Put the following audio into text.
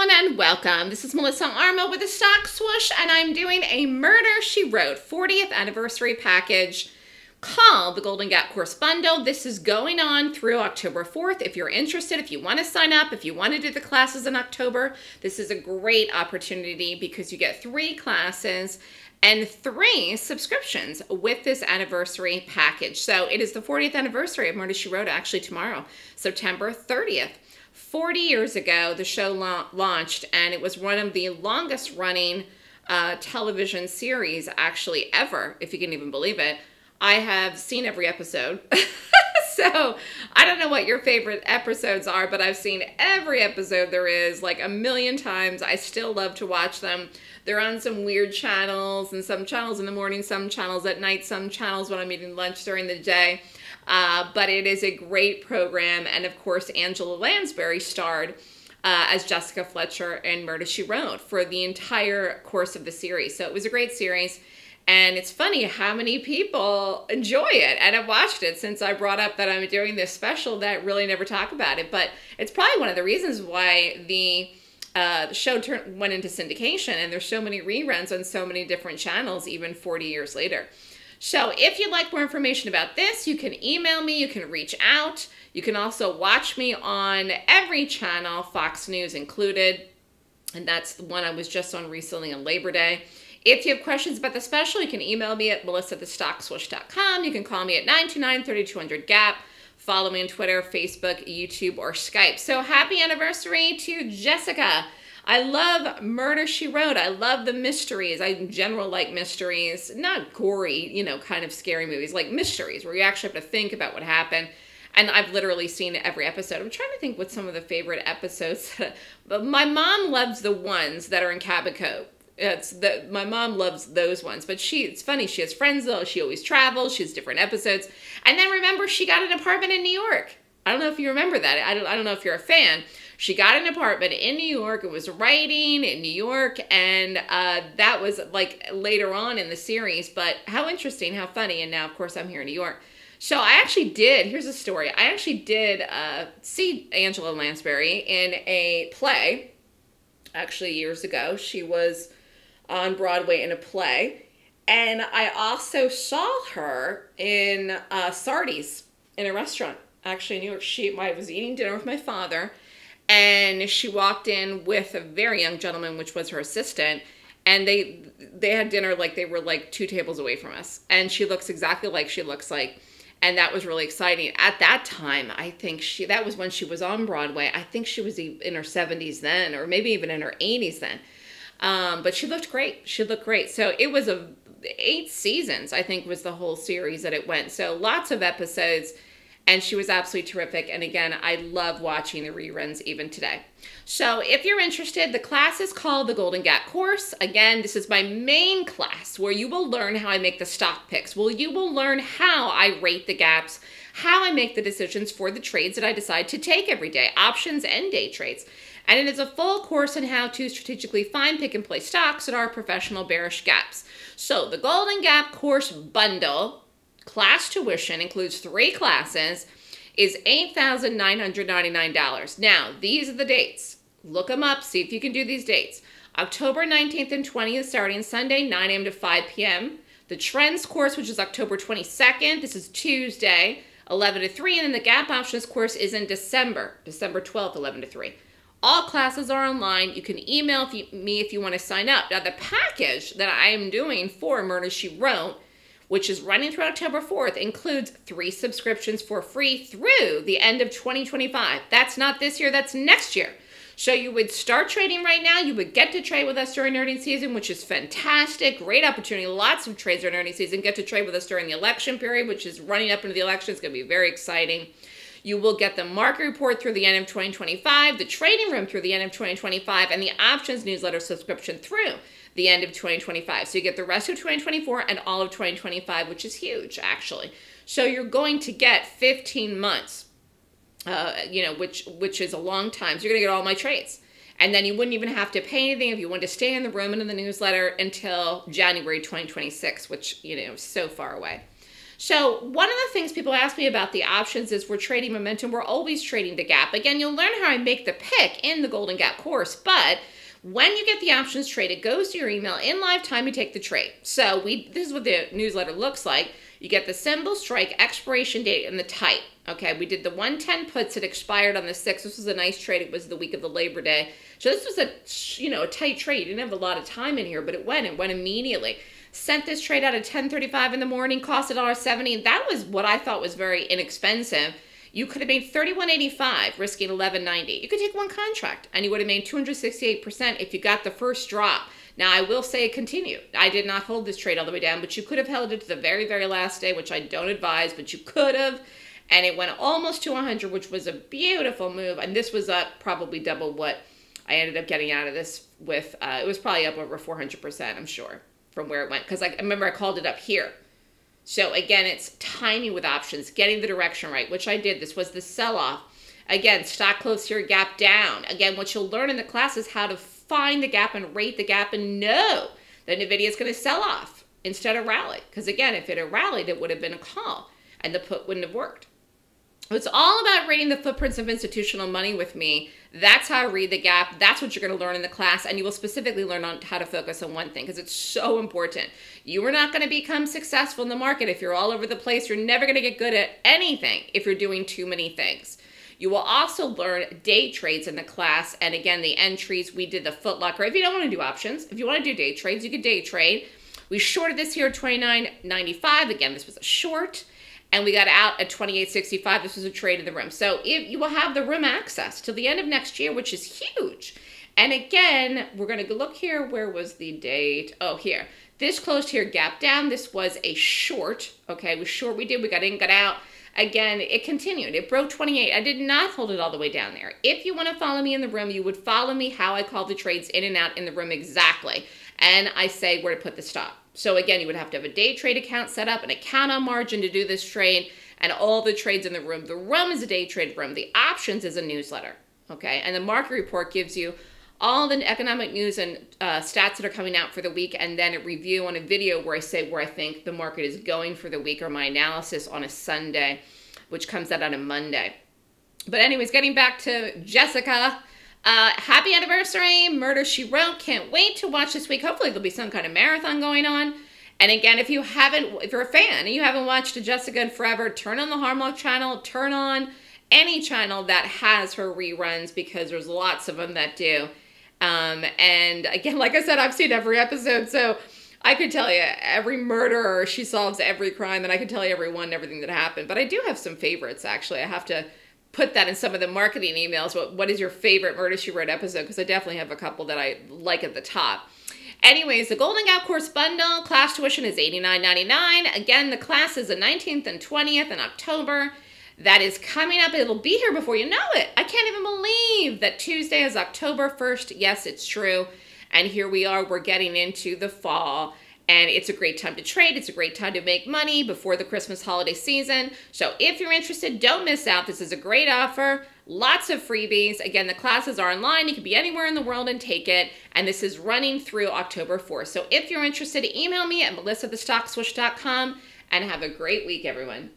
everyone, and welcome. This is Melissa Armo with the Stock Swoosh, and I'm doing a Murder She Wrote 40th anniversary package called the Golden Gap Course Bundle. This is going on through October 4th. If you're interested, if you want to sign up, if you want to do the classes in October, this is a great opportunity because you get three classes and three subscriptions with this anniversary package. So it is the 40th anniversary of Murder She Wrote actually tomorrow, September 30th. 40 years ago, the show la launched, and it was one of the longest running uh, television series, actually, ever, if you can even believe it. I have seen every episode. so I don't know what your favorite episodes are, but I've seen every episode there is like a million times. I still love to watch them. They're on some weird channels, and some channels in the morning, some channels at night, some channels when I'm eating lunch during the day. Uh, but it is a great program. And of course, Angela Lansbury starred uh, as Jessica Fletcher in Murder She Wrote for the entire course of the series. So it was a great series. And it's funny how many people enjoy it and have watched it since I brought up that I'm doing this special that really never talk about it. But it's probably one of the reasons why the uh, the show went into syndication and there's so many reruns on so many different channels even 40 years later. So if you'd like more information about this, you can email me, you can reach out. You can also watch me on every channel, Fox News included. And that's the one I was just on recently on Labor Day. If you have questions about the special, you can email me at melissathestockswoosh.com. You can call me at 929-3200-GAP. Follow me on Twitter, Facebook, YouTube, or Skype. So happy anniversary to Jessica. I love Murder She Wrote. I love the mysteries. I in general like mysteries, not gory, you know, kind of scary movies, like mysteries where you actually have to think about what happened. And I've literally seen every episode. I'm trying to think what some of the favorite episodes. but my mom loves the ones that are in Cabot Cove. It's the my mom loves those ones, but she it's funny. She has friends though. She always travels. She has different episodes. And then remember, she got an apartment in New York. I don't know if you remember that. I don't. I don't know if you're a fan, she got an apartment in New York. It was writing in New York, and uh, that was like later on in the series. But how interesting, how funny. And now, of course, I'm here in New York. So I actually did, here's a story. I actually did uh, see Angela Lansbury in a play, actually years ago. She was on Broadway in a play. And I also saw her in uh, Sardi's in a restaurant, actually in New York. She, I was eating dinner with my father, and she walked in with a very young gentleman, which was her assistant, and they they had dinner like they were like two tables away from us, and she looks exactly like she looks like, and that was really exciting. At that time, I think she that was when she was on Broadway. I think she was in her seventies then, or maybe even in her eighties then. Um, but she looked great. She looked great. So it was a eight seasons, I think, was the whole series that it went. So lots of episodes and she was absolutely terrific. And again, I love watching the reruns even today. So if you're interested, the class is called the Golden Gap Course. Again, this is my main class where you will learn how I make the stock picks. Well, you will learn how I rate the gaps, how I make the decisions for the trades that I decide to take every day, options and day trades. And it is a full course on how to strategically find, pick, and play stocks that are professional bearish gaps. So the Golden Gap Course Bundle class tuition includes three classes is $8,999. Now, these are the dates. Look them up, see if you can do these dates. October 19th and 20th, starting Sunday, 9 a.m. to 5 p.m. The Trends course, which is October 22nd, this is Tuesday, 11 to 3. And then the Gap Options course is in December, December 12th, 11 to 3. All classes are online. You can email if you, me if you want to sign up. Now, the package that I am doing for Murder She Wrote which is running through October 4th, includes three subscriptions for free through the end of 2025. That's not this year, that's next year. So you would start trading right now. You would get to trade with us during earnings season, which is fantastic. Great opportunity. Lots of trades during earnings season. Get to trade with us during the election period, which is running up into the election. It's going to be very exciting. You will get the market report through the end of 2025, the trading room through the end of 2025, and the options newsletter subscription through the end of 2025. So you get the rest of 2024 and all of 2025, which is huge, actually. So you're going to get 15 months, uh, you know, which which is a long time. So you're going to get all my trades. And then you wouldn't even have to pay anything if you wanted to stay in the room and in the newsletter until January 2026, which, you know, is so far away. So one of the things people ask me about the options is we're trading momentum. We're always trading the gap. Again, you'll learn how I make the pick in the Golden Gap course, but when you get the options trade, it goes to your email in live time. You take the trade. So we this is what the newsletter looks like. You get the symbol, strike, expiration date, and the type. Okay, we did the 110 puts. It expired on the 6th. This was a nice trade. It was the week of the Labor Day. So this was a, you know, a tight trade. You didn't have a lot of time in here, but it went. It went immediately. Sent this trade out at 10.35 in the morning, cost $1.70. That was what I thought was very inexpensive. You could have made 31.85, risking 11.90. You could take one contract, and you would have made 268% if you got the first drop. Now, I will say it continued. I did not hold this trade all the way down, but you could have held it to the very, very last day, which I don't advise, but you could have. And it went almost to 100, which was a beautiful move. And this was up probably double what I ended up getting out of this with. Uh, it was probably up over 400%, I'm sure, from where it went. Because I remember I called it up here. So again, it's timing with options, getting the direction right, which I did. This was the sell off. Again, stock close here, gap down. Again, what you'll learn in the class is how to find the gap and rate the gap and know that NVIDIA is going to sell off instead of rally. Because again, if it had rallied, it would have been a call and the put wouldn't have worked. It's all about reading the footprints of institutional money with me. That's how to read the gap. That's what you're going to learn in the class. And you will specifically learn on how to focus on one thing because it's so important. You are not going to become successful in the market if you're all over the place. You're never going to get good at anything if you're doing too many things. You will also learn day trades in the class. And again, the entries, we did the footlocker. If you don't want to do options, if you want to do day trades, you could day trade. We shorted this here at 29.95. Again, this was a short. And we got out at 28.65. This was a trade in the room. So if you will have the room access till the end of next year, which is huge. And again, we're going to look here. Where was the date? Oh, here. This closed here, gap down. This was a short. Okay, we short. We did. We got in, got out. Again, it continued. It broke 28. I did not hold it all the way down there. If you want to follow me in the room, you would follow me how I call the trades in and out in the room exactly. And I say where to put the stop. So again, you would have to have a day trade account set up, an account on margin to do this trade, and all the trades in the room. The room is a day trade room. The options is a newsletter. Okay, and the market report gives you all the economic news and uh, stats that are coming out for the week, and then a review on a video where I say where I think the market is going for the week, or my analysis on a Sunday, which comes out on a Monday. But anyways, getting back to Jessica. Uh, happy anniversary, Murder She Wrote. Can't wait to watch this week. Hopefully there'll be some kind of marathon going on. And again, if you haven't, if you're a fan and you haven't watched Jessica in forever, turn on the Hallmark channel, turn on any channel that has her reruns because there's lots of them that do. Um, and again, like I said, I've seen every episode, so I could tell you every murder, she solves every crime, and I could tell you every one, everything that happened. But I do have some favorites, actually. I have to put that in some of the marketing emails. What, what is your favorite Murder, She Wrote episode? Because I definitely have a couple that I like at the top. Anyways, the Golden Gap Course Bundle, class tuition is $89.99. Again, the class is the 19th and 20th in October that is coming up. It'll be here before you know it. I can't even believe that Tuesday is October 1st. Yes, it's true. And here we are, we're getting into the fall. And it's a great time to trade. It's a great time to make money before the Christmas holiday season. So if you're interested, don't miss out. This is a great offer. Lots of freebies. Again, the classes are online. You can be anywhere in the world and take it. And this is running through October 4th. So if you're interested, email me at melissa and have a great week, everyone.